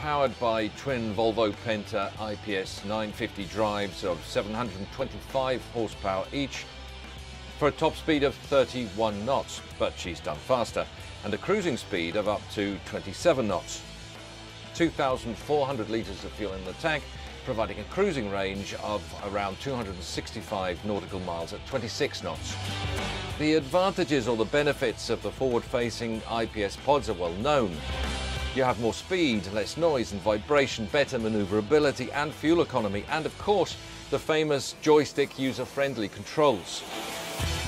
powered by twin Volvo Penta IPS 950 drives of 725 horsepower each for a top speed of 31 knots, but she's done faster, and a cruising speed of up to 27 knots. 2,400 litres of fuel in the tank, providing a cruising range of around 265 nautical miles at 26 knots. The advantages or the benefits of the forward-facing IPS pods are well known. You have more speed, less noise and vibration, better maneuverability and fuel economy, and of course, the famous joystick user-friendly controls.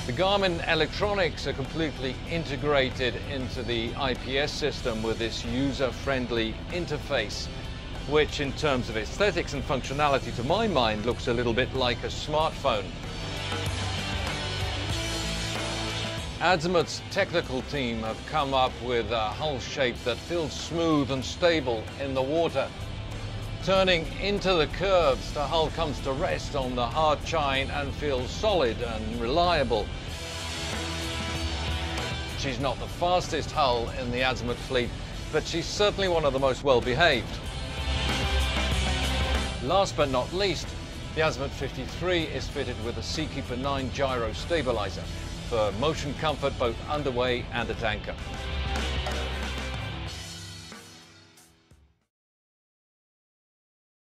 The Garmin electronics are completely integrated into the IPS system with this user-friendly interface, which in terms of aesthetics and functionality to my mind looks a little bit like a smartphone. Azimut's technical team have come up with a hull shape that feels smooth and stable in the water. Turning into the curves, the hull comes to rest on the hard chine and feels solid and reliable. She's not the fastest hull in the Azimut fleet, but she's certainly one of the most well-behaved. Last but not least, the Azimut 53 is fitted with a Seakeeper 9 gyro stabilizer for motion comfort both underway and at anchor.